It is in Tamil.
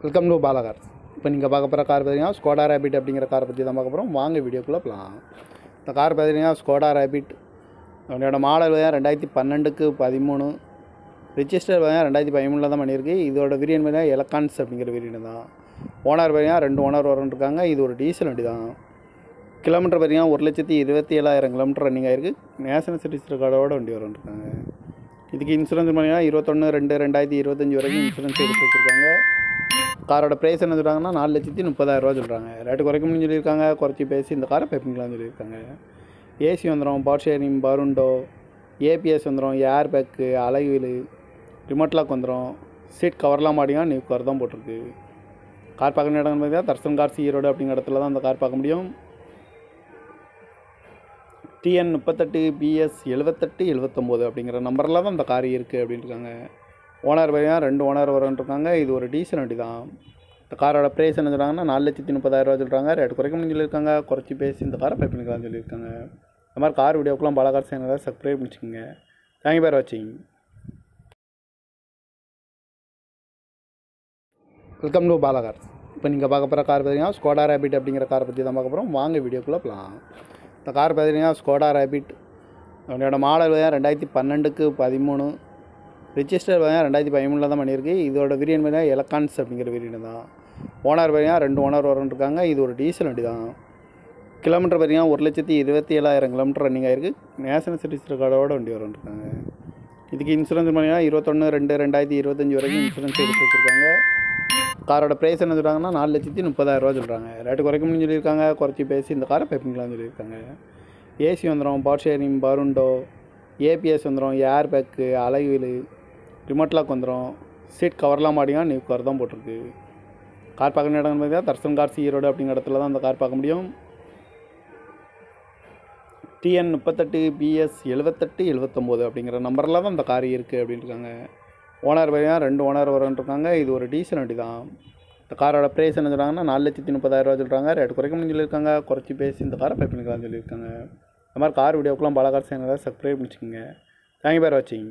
வெல்கம் டு பாலகார் இப்போ நீங்கள் பார்க்க போகிற கார் பார்த்தீங்கன்னா ஸ்கோடா ரேபிட் அப்படிங்கிற காரை பற்றி தான் பார்க்க போகிறோம். வாங்க வீடியோக்குள்ளே போகலாம். இந்த கார் பார்த்தீங்கன்னா ஸ்கோடா ரேபிட் அவனோட மாடல் பார்த்தீங்கன்னா ரெண்டாயிரத்தி பன்னெண்டுக்கு பதிமூணு. ரிஜிஸ்டர் பார்த்தீங்கன்னா ரெண்டாயிரத்தி பதிமூணில் தான் பண்ணியிருக்கு. இதோட விரியன் பார்த்தீங்கன்னா எலக்ட்ரான்ஸ் அப்படிங்கிற விரியன் தான். ஓனர் பார்த்தீங்கன்னா ரெண்டு ஓனர் வரன்னு இருக்காங்க. இது ஒரு டீசல் வண்டி தான். கிலோமீட்டர் பார்த்தீங்கன்னா ஒரு லட்சத்தி இருபத்தி ஏழாயிரம் கிலோமீட்டர் ரன்னிங் ஆயிருக்கு. நேஷனல் சிட்டிஸ் கார்டோட வண்டி வரன்னு இருக்காங்க. இதுக்கு இன்சூரன்ஸ் பார்த்தீங்கன்னா இருபத்தொன்று ரெண்டு ரெண்டாயிரத்தி இருபத்தஞ்சி வரைக்கும் இன்சூரன்ஸ் எடுத்து வச்சுருக்காங்க. காரோட ப்ரைஸ் என்ன சொல்கிறாங்கன்னா நாலு லட்சத்தி முப்பதாயிரரூவா சொல்கிறாங்க ரேட்டு குறைக்கணும்னு சொல்லியிருக்காங்க. குறைச்சி பேசி இந்த காரை பைப்பிங்களான்னு சொல்லியிருக்காங்க. ஏசி வந்துடும் பவர் ஷேரிங் பருண்டோ ஏபிஎஸ் வந்துடும் air bag alloy wheel remote lock வந்துடும் சீட் கவர்லாம் மாட்டிங்க நியூ கவர் தான் போட்டிருக்கு. கார் பார்க்கணும் இடம் பார்த்தீங்கன்னா தர்சன் கார்ஸ் ஈரோடு அப்படிங்கிற இடத்துல தான் அந்த கார் பார்க்க முடியும். டிஎன் முப்பத்தெட்டு பிஎஸ் எழுபத்தெட்டு எழுபத்தொம்போது அப்படிங்கிற நம்பரில் தான் அந்த கார் இருக்குது அப்படின்னு இருக்காங்க. ஓனர் பார்த்தீங்கன்னா ரெண்டு ஓனர் வரன்னு இருக்காங்க இது ஒரு டீசல் வண்டி தான். இந்த காரோட ப்ரைஸ் என்ன சொல்கிறாங்கன்னா நாலு லட்சத்தி முப்பதாயிரரூவா சொல்கிறாங்க ரேட் குறைக்கணும்னு சொல்லியிருக்காங்க. குறைச்சி பேசி இந்த காரை பை பண்ணிக்கலாம்னு சொல்லியிருக்காங்க. இந்த மாதிரி கார் வீடியோக்கெலாம் பல கார் சேனலை சப்ஸ்கிரைப் பண்ணிச்சுக்கோங்க. தேங்க்யூ பேர் வாட்சிங் வெல்கம் டு பாலகார் இப்போ நீங்கள் பார்க்க போகிற கார் பார்த்தீங்கன்னா ஸ்கோடா ரேபிட் அப்படிங்கிற காரை பற்றி தான் பார்க்க போகிறோம் வாங்க வீடியோக்குள்ளே போகலாம் இந்த கார் பார்த்தீங்கன்னா ஸ்கோடா ரேபிட் அவனோட மாடல் ரெண்டாயிரத்தி பன்னெண்டுக்கு பதிமூணு. ரிஜிஸ்டர் பார்த்தீங்கன்னா ரெண்டாயிரத்தி பதிமூணில் தான் பண்ணியிருக்கு. இதோட வேரியன்ட் பார்த்தீங்கன்னா எலக்ட்ரான்ஸ் அப்படிங்கிற வேரியன்ட் தான். ஓனர் பார்த்தீங்கன்னா ரெண்டு ஓனர் வரன்னு இருக்காங்க. இது ஒரு டீசல் வண்டி தான். கிலோமீட்டர் பார்த்தீங்கன்னா ஒரு லட்சத்தி இருபத்தி ஏழாயிரம் கிலோமீட்டர் ரன்னிங் ஆயிருக்கு நேஷனல் சிட்டிஸ் ரெக்கார்டோட வண்டி வரன்னு இருக்காங்க. இதுக்கு இன்சூரன்ஸ் பார்த்தீங்கன்னா இருபத்தொன்று ரெண்டு ரெண்டாயிரத்தி இருபத்தஞ்சி வரைக்கும் இன்சூரன்ஸ் எடுத்து வச்சுருக்காங்க. காரோட ப்ரைஸ் என்ன சொல்கிறாங்கன்னா நாலு லட்சத்தி முப்பதாயிரரூவா சொல்கிறாங்க ரேட்டு குறைக்கணும்னு சொல்லியிருக்காங்க. குறைச்சி பேசி இந்த காரை பைப்பிங்களான்னு சொல்லியிருக்காங்க. ஏசி வந்துடும் பவர் ஷேரிங் பருண்டோ ஏபிஎஸ் வந்துடும் air bag alloy wheel remote lock வந்துடும் சீட் கவர்லாம் மாட்டிங்கன்னா நியூ கவர் தான் போட்டிருக்கு. கார் பார்க்குற இடம் பார்த்தீங்கன்னா தர்சன் கார்ஸ் ஈரோடு அப்படிங்கிற இடத்துல தான் அந்த கார் பார்க்க முடியும். டிஎன் முப்பத்தெட்டு பிஎஸ் எழுபத்தெட்டு எழுபத்தொம்போது அப்படிங்கிற நம்பரில் தான் இந்த கார் இருக்குது அப்படின்னு இருக்காங்க ஓனர் பார்த்தீங்கன்னா ரெண்டு ஓனர் வரன்னு இருக்காங்க இது ஒரு டீசல் வண்டி தான். இந்த காரோட ப்ரைஸ் என்ன சொல்கிறாங்கன்னா நாலு லட்சத்தி முப்பதாயிரரூவா சொல்கிறாங்க ரேட் குறைக்கணும்னு சொல்லியிருக்காங்க. குறைச்சி பேசி இந்த காரை பை பண்ணிக்கலாம்னு சொல்லியிருக்காங்க. இந்த மாதிரி கார் வீடியோக்கெலாம் பல கார் சேனலாக சப்ஸ்கிரைப் பண்ணிச்சுக்கோங்க. தேங்க்யூ பேர் வாட்சிங்